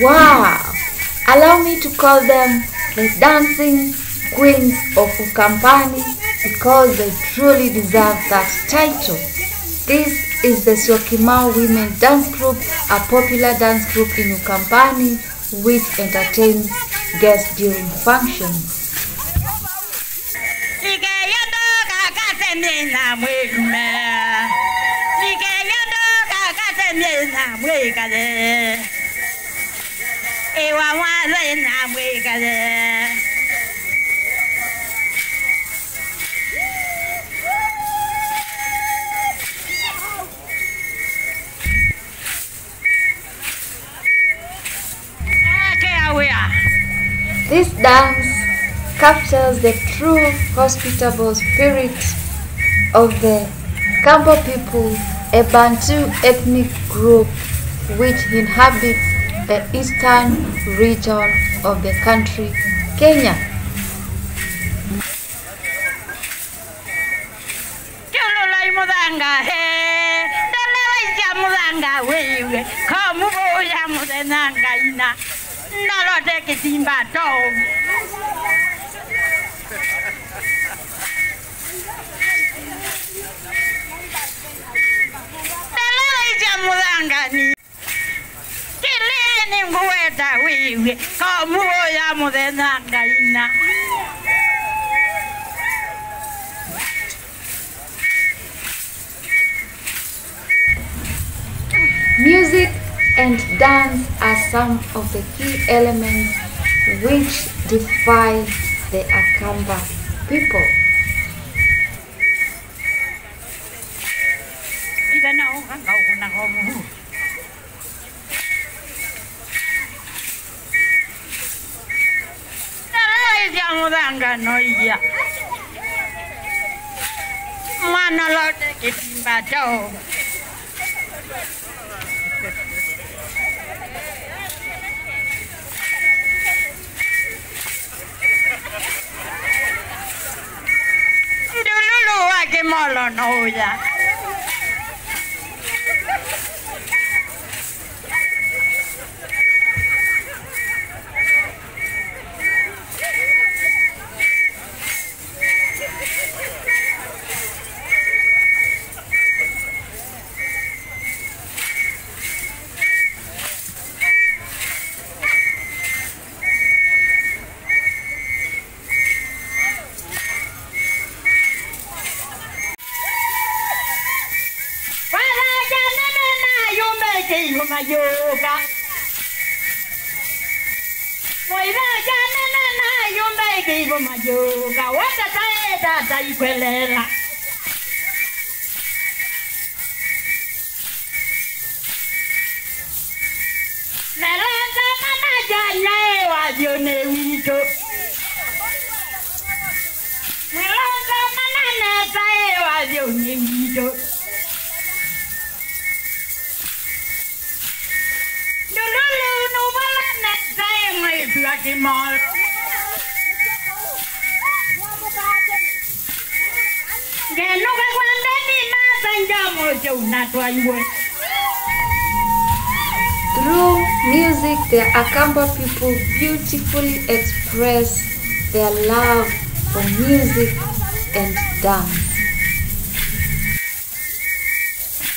Wow! Allow me to call them the dancing queens of Ukambani because they truly deserve that title. This is the Syokimau Women Dance Group, a popular dance group in Ukambani which entertains guests during functions. This dance captures the true hospitable spirit of the Kamba people, a Bantu ethnic group which inhabits the eastern region of the country, Kenya. He Dalawai ja mudanga wewe Kamu boya ina Nalote kitimba dog Dalawai ja mudanga ni Kilini nguweta wewe Kamu boya mudenanga ina Music and dance are some of the key elements which define the Akamba people. Ida na o ka o na manga noia mana lo de kit ba do Dulu lu lagi molo noia. vivo ma yo ga wa da da da da i quelera me la da ma ma ja le wa yo ne wi to me la da ma na ne da wa yo ne wi to Yo no le no va na da e mai tu a Through music, the Akamba people beautifully express their love for music and dance.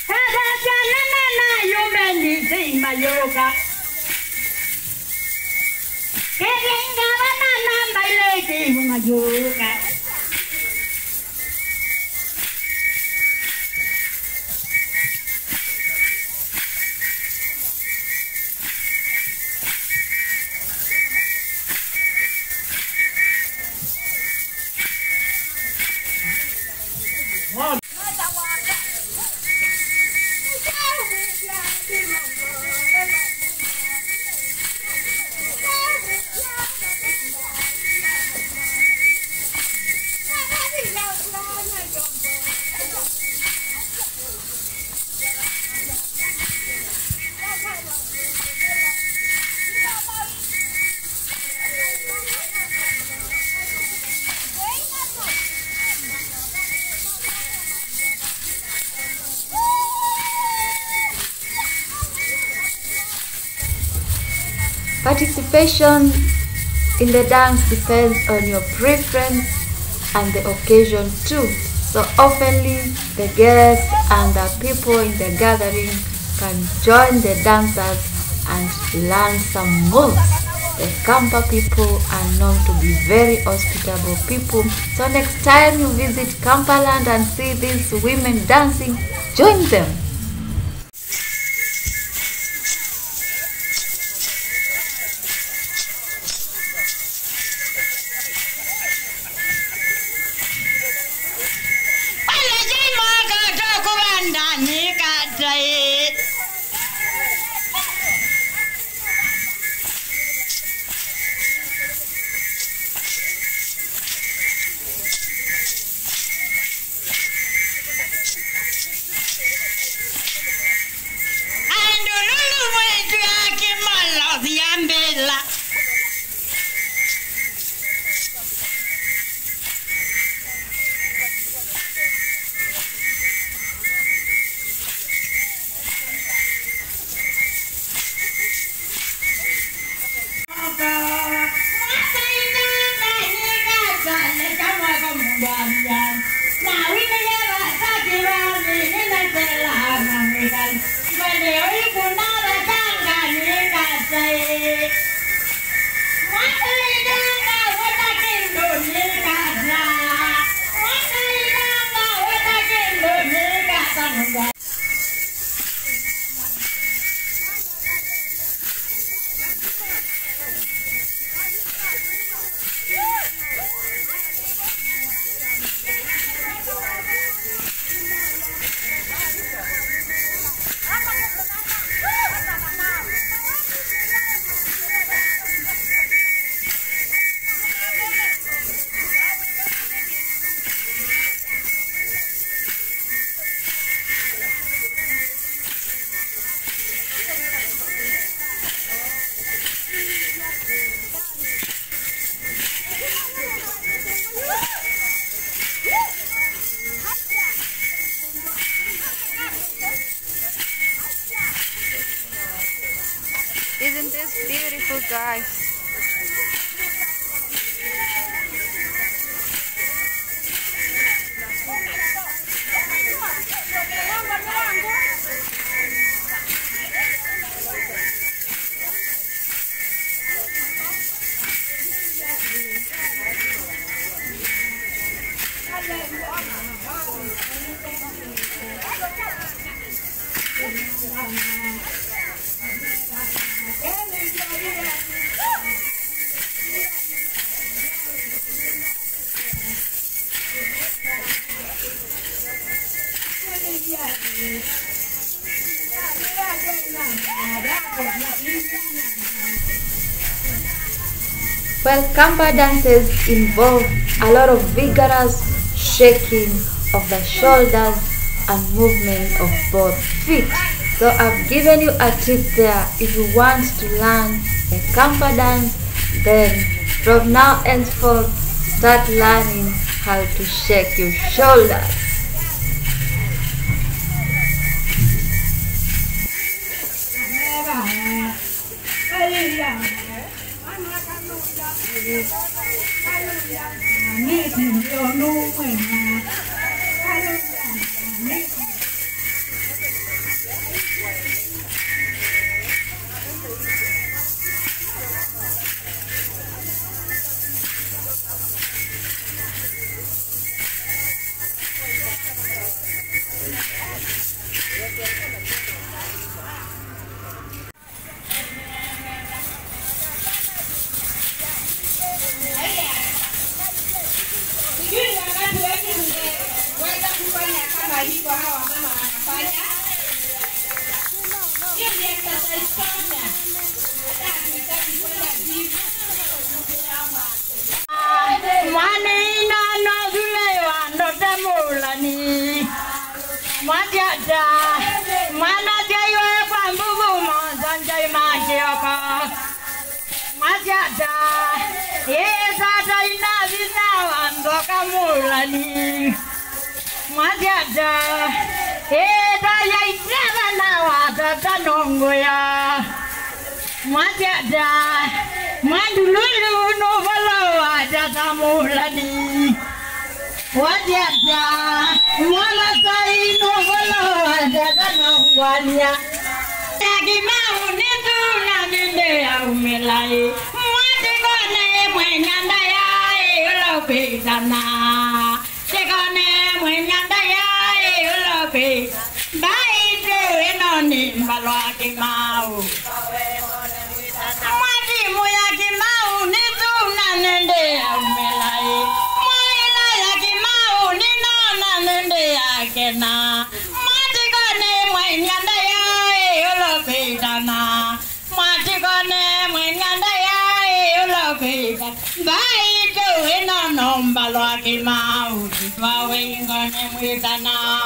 Sasa nana na yume ni zima yoga. One. Participation in the dance depends on your preference and the occasion too. So oftenly the guests and the people in the gathering can join the dancers and learn some moves. The Kamba people are known to be very hospitable people. So next time you visit Kambaland and see these women dancing, join them. Isn't this beautiful, guys? Well, Kamba dances involve a lot of vigorous shaking of the shoulders and movement of both feet. So I've given you a tip there. If you want to learn a Kamba dance, then from now henceforth, start learning how to shake your shoulders. Hallelujah. majaja mana jayo pambubu mo zanjay majioko majaja yeza jaina zina wando kamulani. Majaja yeza yaina na wadada nongoya. Majaja mandululu no volo wadada mulani. Majaja mwana Agagana ngwania. Tagimau ni tu na mende au melai. Mount, Swawing on a